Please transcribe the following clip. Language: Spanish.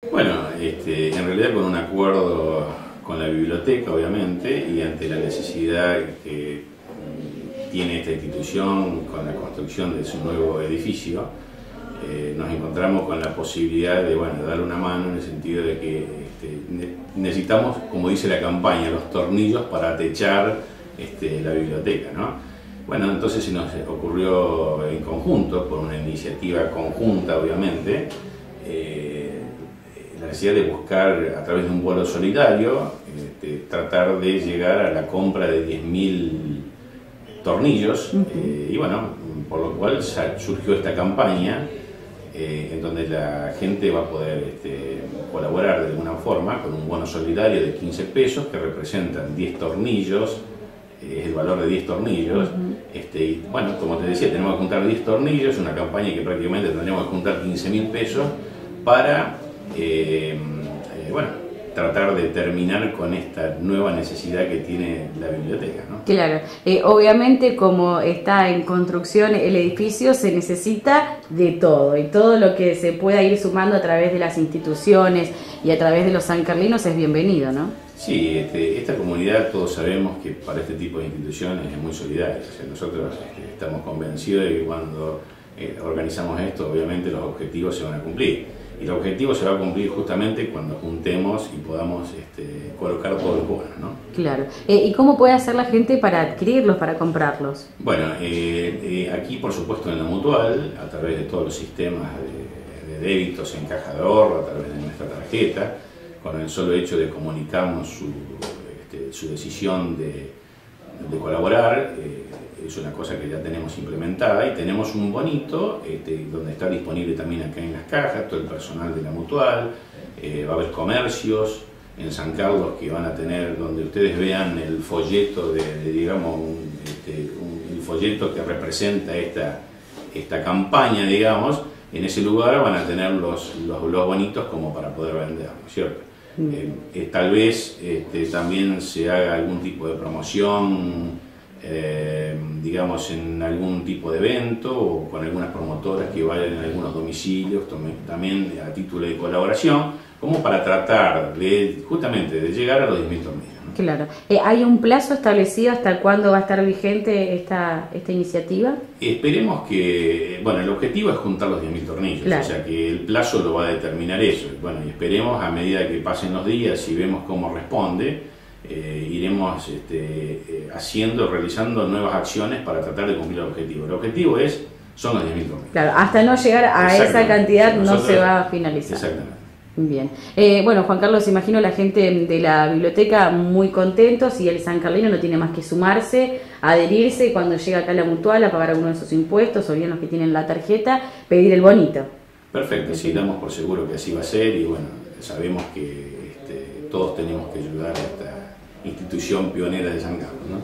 Bueno, este, en realidad con un acuerdo con la biblioteca, obviamente, y ante la necesidad que mm, tiene esta institución con la construcción de su nuevo edificio, eh, nos encontramos con la posibilidad de bueno, dar una mano en el sentido de que este, necesitamos, como dice la campaña, los tornillos para techar este, la biblioteca. ¿no? Bueno, entonces se nos ocurrió en conjunto, por una iniciativa conjunta obviamente, eh, la necesidad de buscar a través de un vuelo solidario, este, tratar de llegar a la compra de 10.000 tornillos, eh, y bueno, por lo cual surgió esta campaña eh, en donde la gente va a poder este, colaborar de alguna forma con un bono solidario de 15 pesos que representan 10 tornillos, es el valor de 10 tornillos. este, y bueno, como te decía, tenemos que juntar 10 tornillos, una campaña que prácticamente tendríamos que juntar 15 mil pesos para, eh, eh, bueno, tratar de terminar con esta nueva necesidad que tiene la biblioteca. ¿no? Claro, eh, obviamente como está en construcción el edificio se necesita de todo y todo lo que se pueda ir sumando a través de las instituciones y a través de los sancarlinos es bienvenido, ¿no? Sí, este, esta comunidad todos sabemos que para este tipo de instituciones es muy solidaria. nosotros este, estamos convencidos de que cuando eh, organizamos esto, obviamente los objetivos se van a cumplir. Y el objetivo se va a cumplir justamente cuando juntemos y podamos este, colocar todos los bonos. ¿no? Claro. Eh, ¿Y cómo puede hacer la gente para adquirirlos, para comprarlos? Bueno, eh, aquí por supuesto en la mutual, a través de todos los sistemas de, de débitos en caja de ahorro, a través de nuestra tarjeta, con el solo hecho de comunicarnos su, este, su decisión de, de colaborar, eh, es una cosa que ya tenemos implementada y tenemos un bonito este, donde está disponible también acá en las cajas, todo el personal de la mutual, eh, va a haber comercios en San Carlos que van a tener, donde ustedes vean el folleto de, digamos, un, este, folleto que representa esta, esta campaña, digamos, en ese lugar van a tener los, los, los bonitos como para poder vender, ¿no es cierto? Eh, tal vez este, también se haga algún tipo de promoción, eh, digamos, en algún tipo de evento o con algunas promotoras que vayan en algunos domicilios, también a título de colaboración, como para tratar de, justamente de llegar a los 10.000 tornillos. Claro. Eh, ¿Hay un plazo establecido hasta cuándo va a estar vigente esta, esta iniciativa? Esperemos que, bueno, el objetivo es juntar los 10.000 tornillos, o sea que el plazo lo va a determinar eso. Bueno, y esperemos a medida que pasen los días y vemos cómo responde, eh, iremos este, eh, haciendo, realizando nuevas acciones para tratar de cumplir el objetivo. El objetivo es, son los 10.000 tornillos. Claro, hasta no llegar a esa cantidad no se va a finalizar. Exactamente. Bien. Eh, bueno, Juan Carlos, imagino la gente de la biblioteca muy contentos y el San Carlino no tiene más que sumarse, adherirse cuando llega acá a la mutual a pagar alguno de sus impuestos o bien los que tienen la tarjeta, pedir el bonito. Perfecto, sí, damos por seguro que así va a ser y bueno, sabemos que este, todos tenemos que ayudar a esta institución pionera de San Carlos. ¿no?